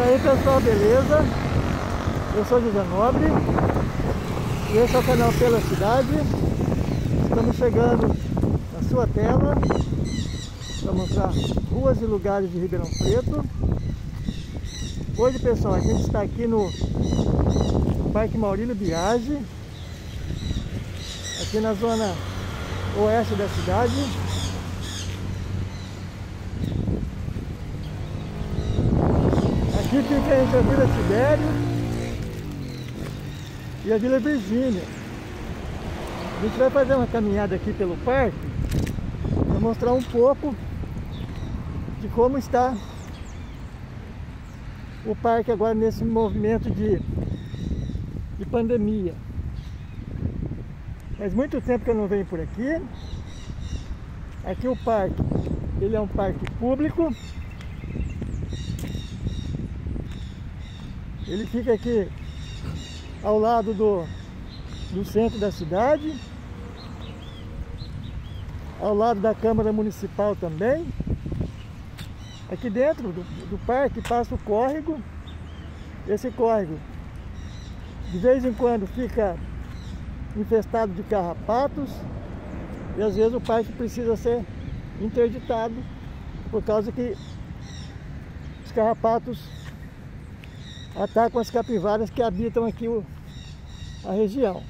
E aí pessoal, beleza? Eu sou José Nobre e esse é o canal Pela Cidade. Estamos chegando na sua tela para mostrar ruas e lugares de Ribeirão Preto. Hoje pessoal, a gente está aqui no Parque Maurílio Biagi, aqui na zona oeste da cidade. Aqui fica entre a Vila Tibério e a Vila Virgínia. A gente vai fazer uma caminhada aqui pelo parque para mostrar um pouco de como está o parque agora nesse movimento de, de pandemia. Faz muito tempo que eu não venho por aqui. Aqui o parque, ele é um parque público Ele fica aqui ao lado do, do centro da cidade, ao lado da Câmara Municipal também. Aqui dentro do, do parque passa o córrego. Esse córrego de vez em quando fica infestado de carrapatos e às vezes o parque precisa ser interditado por causa que os carrapatos atacam as capivaras que habitam aqui o, a região.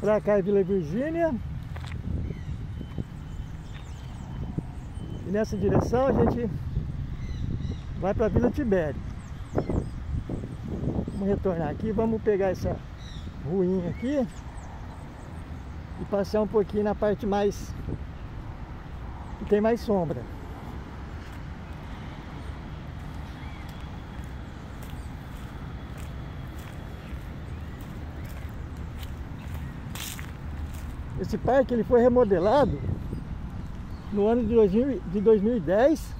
Pra cá é Vila Virgínia. E nessa direção a gente vai para a Vila Tibério. Vamos retornar aqui, vamos pegar essa ruinha aqui e passar um pouquinho na parte mais que tem mais sombra. Esse parque ele foi remodelado no ano de 2010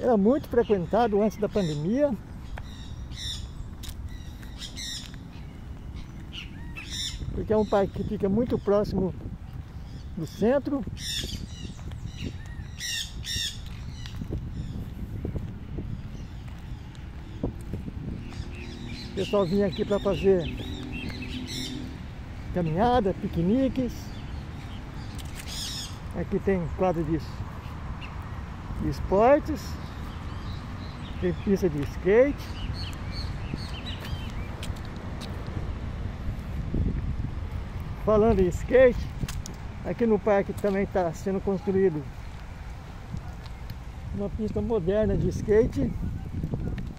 Era muito frequentado antes da pandemia. Porque é um parque que fica muito próximo do centro. O pessoal vinha aqui para fazer caminhada, piqueniques. Aqui tem quadro de, de esportes tem pista de skate. Falando em skate, aqui no parque também está sendo construído uma pista moderna de skate,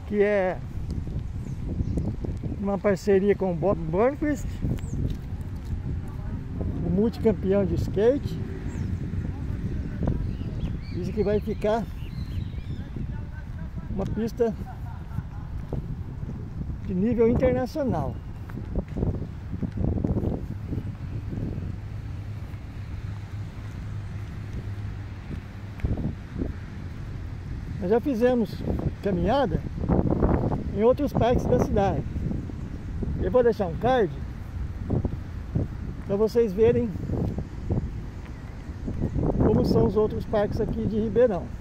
que é uma parceria com o Bob Burnquist, o multicampeão de skate. Diz que vai ficar uma pista de nível internacional. Nós já fizemos caminhada em outros parques da cidade. Eu vou deixar um card para vocês verem como são os outros parques aqui de Ribeirão.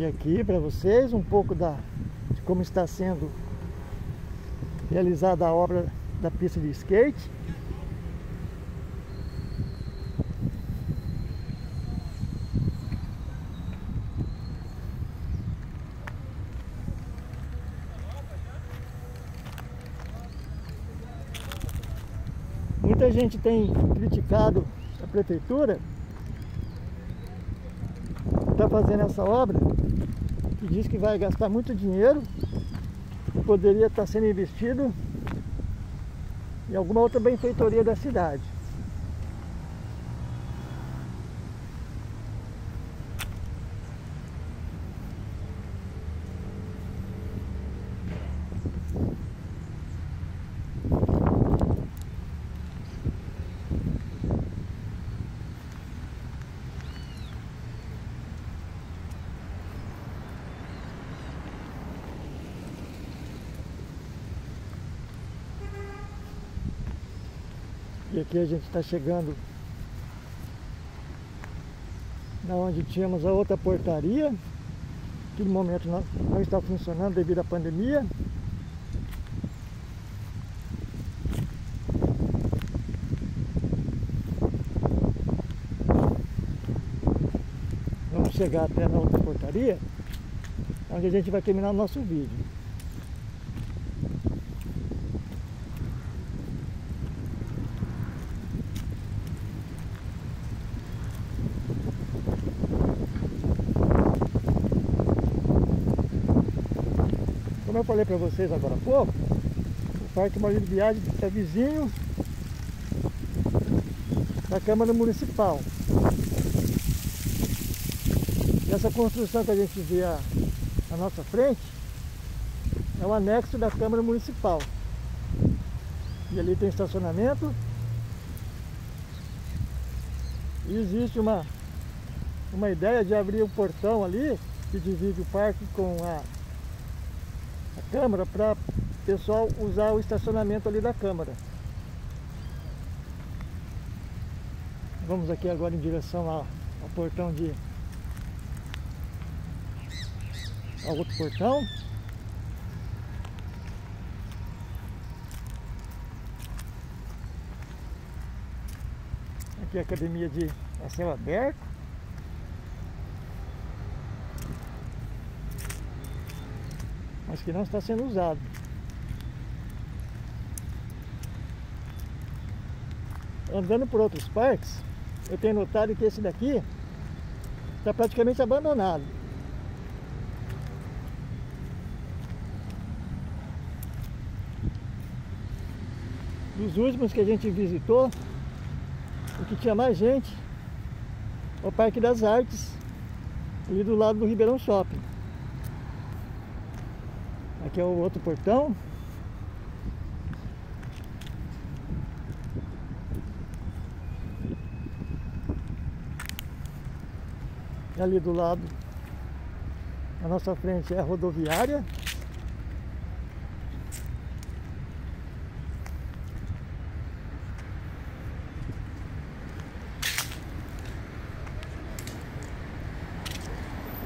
E aqui para vocês um pouco da, de como está sendo realizada a obra da pista de skate. Muita gente tem criticado a prefeitura está fazendo essa obra que diz que vai gastar muito dinheiro que poderia estar sendo investido em alguma outra benfeitoria da cidade. Aqui a gente está chegando na onde tínhamos a outra portaria, que no momento não, não está funcionando devido à pandemia. Vamos chegar até na outra portaria, onde a gente vai terminar o nosso vídeo. Como eu falei para vocês agora há pouco, o Parque Maurílio Viagem é vizinho da Câmara Municipal. E essa construção que a gente vê à, à nossa frente é o anexo da Câmara Municipal. E ali tem estacionamento. E existe uma, uma ideia de abrir o um portão ali que divide o parque com a a Câmara para o pessoal usar o estacionamento ali da Câmara. Vamos aqui agora em direção ao, ao portão de... ao outro portão. Aqui a academia de a céu aberto. Mas que não está sendo usado. Andando por outros parques, eu tenho notado que esse daqui está praticamente abandonado. Dos últimos que a gente visitou, o que tinha mais gente é o Parque das Artes, ali do lado do Ribeirão Shopping. Aqui é o outro portão. E ali do lado, a nossa frente é a rodoviária.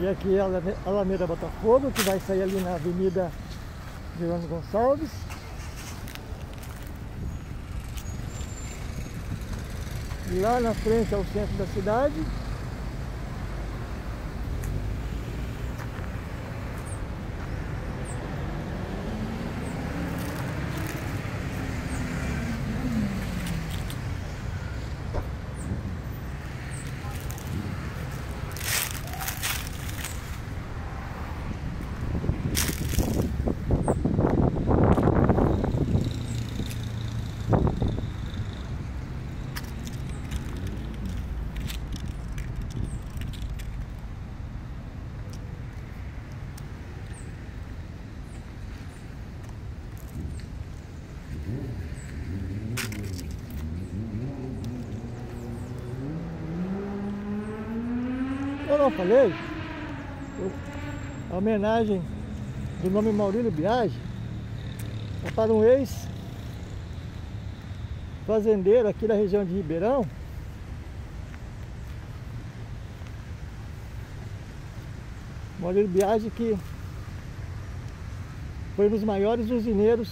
E aqui é a Alameda Botafogo, que vai sair ali na Avenida Jerônimo Gonçalves. Lá na frente é o centro da cidade. Eu não falei, a homenagem do nome Maurílio Biagi é para um ex fazendeiro aqui da região de Ribeirão. Maurílio Biagi que foi um dos maiores usineiros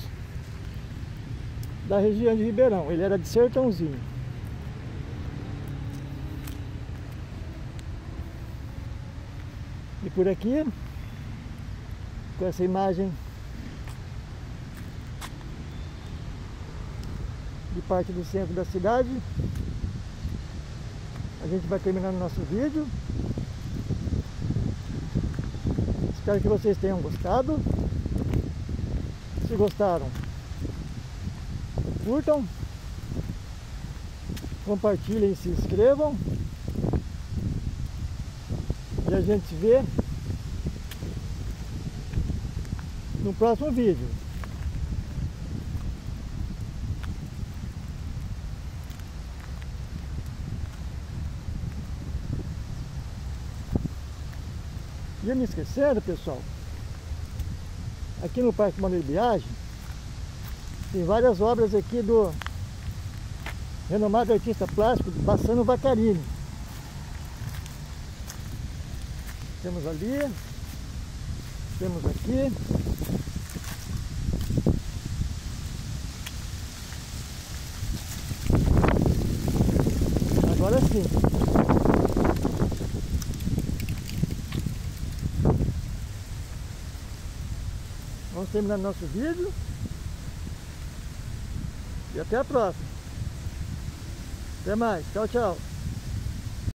da região de Ribeirão. Ele era de Sertãozinho. Por aqui, com essa imagem de parte do centro da cidade. A gente vai terminando nosso vídeo. Espero que vocês tenham gostado. Se gostaram, curtam, compartilhem se inscrevam. E a gente se vê no próximo vídeo. Ia me esquecendo, pessoal. Aqui no Parque Manuel Viagem tem várias obras aqui do renomado artista plástico Bassano Vacarini. Temos ali, temos aqui. Agora sim. Vamos terminar nosso vídeo. E até a próxima. Até mais. Tchau, tchau.